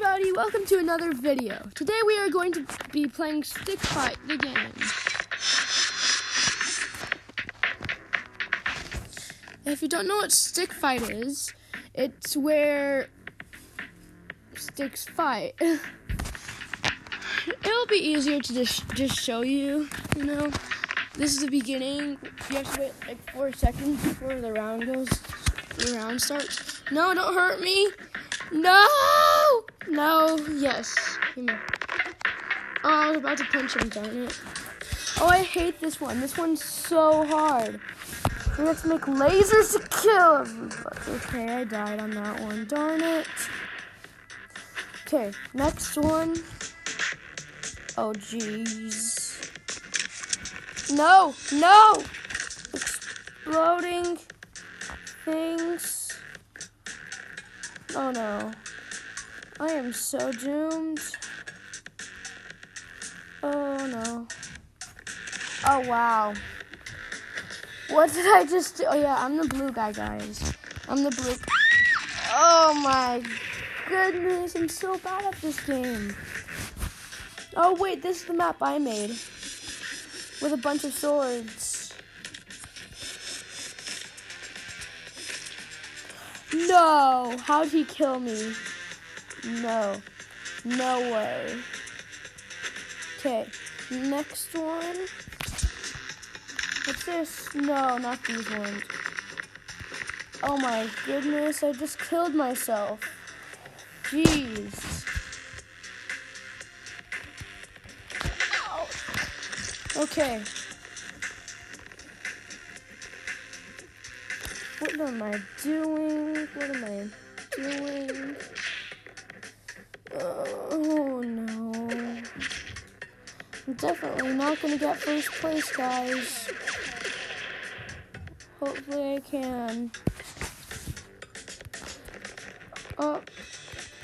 everybody, welcome to another video. Today we are going to be playing Stick Fight, the game. If you don't know what Stick Fight is, it's where sticks fight. It'll be easier to just, just show you, you know. This is the beginning. You have to wait like four seconds before the round goes, the round starts. No, don't hurt me. No! No, yes. Oh, I was about to punch him, darn it. Oh, I hate this one. This one's so hard. We have to make lasers to kill everybody. Okay, I died on that one. Darn it. Okay, next one. Oh, jeez. No, no! Exploding things. Oh no. I am so doomed. Oh no. Oh wow. What did I just do? Oh yeah, I'm the blue guy, guys. I'm the blue. Oh my goodness, I'm so bad at this game. Oh wait, this is the map I made. With a bunch of swords. No! How'd he kill me? No. No way. Okay, next one. What's this? No, not these ones. Oh my goodness, I just killed myself. Jeez. Okay. What am I doing? What am I doing? Oh no. I'm definitely not gonna get first place, guys. Hopefully I can. Oh,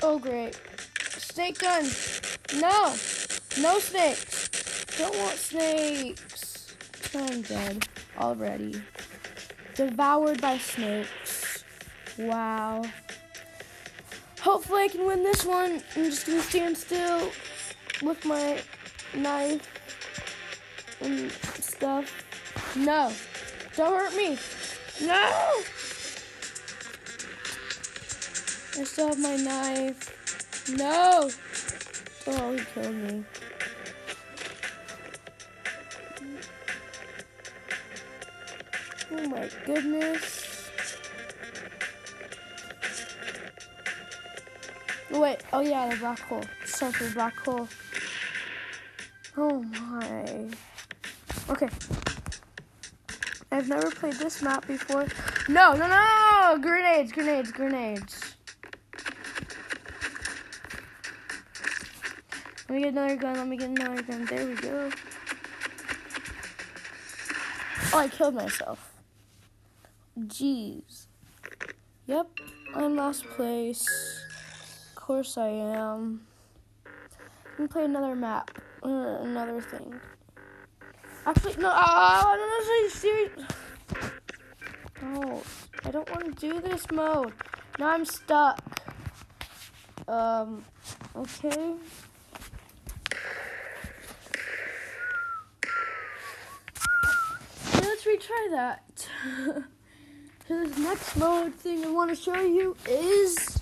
oh great. Snake gun! No! No snakes! Don't want snakes! I'm dead already. Devoured by snakes. Wow. Hopefully I can win this one. I'm just gonna stand still with my knife and stuff. No. Don't hurt me. No! I still have my knife. No! Oh, he killed me. Oh my goodness. Wait, oh yeah, the black hole. For the black hole. Oh my. Okay. I've never played this map before. No, no, no! Grenades, grenades, grenades. Let me get another gun, let me get another gun. There we go. Oh, I killed myself. Jeez. Yep, I'm last place. Course I am. I'm gonna play another map. Or another thing. Actually, no, no, no, no, serious. No, I don't want to do this mode. Now I'm stuck. Um, okay. let's retry that. So this next mode thing I want to show you is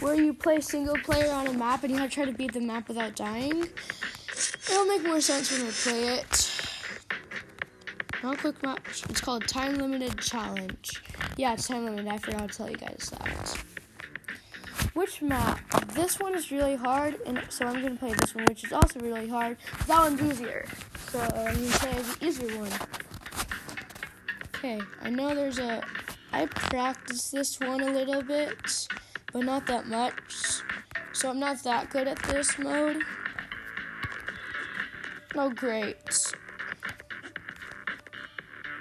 where you play single player on a map and you have to try to beat the map without dying. It'll make more sense when we play it. Not quick match. It's called Time Limited Challenge. Yeah, it's time limited. I forgot to tell you guys that. Which map? This one is really hard, and so I'm gonna play this one, which is also really hard. That one's easier, so I'm gonna play the easier one. Okay, I know there's a. I practiced this one a little bit, but not that much. So I'm not that good at this mode. Oh, great.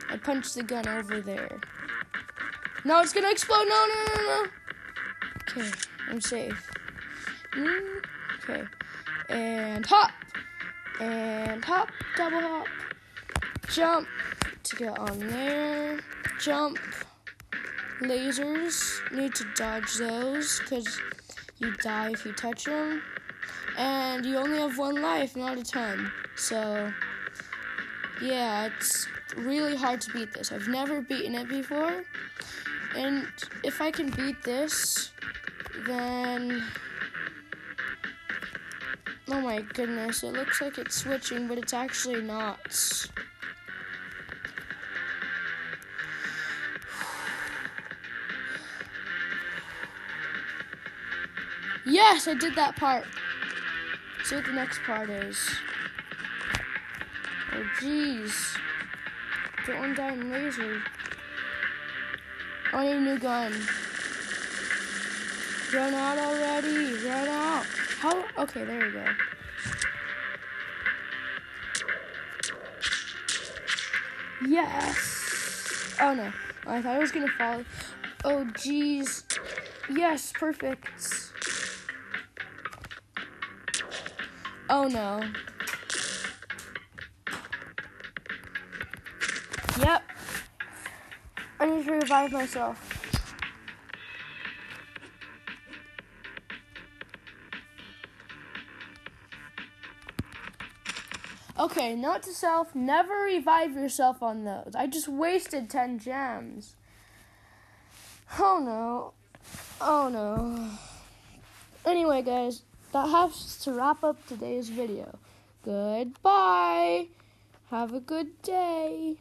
I punched the gun over there. No, it's gonna explode. No, no, no, no. Okay, I'm safe. Mm, okay. And hop. And hop. Double hop. Jump to get on there. Jump. Lasers. Need to dodge those because you die if you touch them. And you only have one life, not a ton. So, yeah, it's really hard to beat this. I've never beaten it before. And if I can beat this, then. Oh my goodness, it looks like it's switching, but it's actually not. Yes, I did that part. See what the next part is. Oh, jeez. Get one down laser. I need a new gun. Run out already. Run out. How? Okay, there we go. Yes. Oh no. I thought I was gonna fall. Oh jeez. Yes, perfect. Oh no. Yep. I need to revive myself. Okay, note to self, never revive yourself on those. I just wasted 10 gems. Oh no. Oh no. Anyway, guys, that has to wrap up today's video. Goodbye. Have a good day.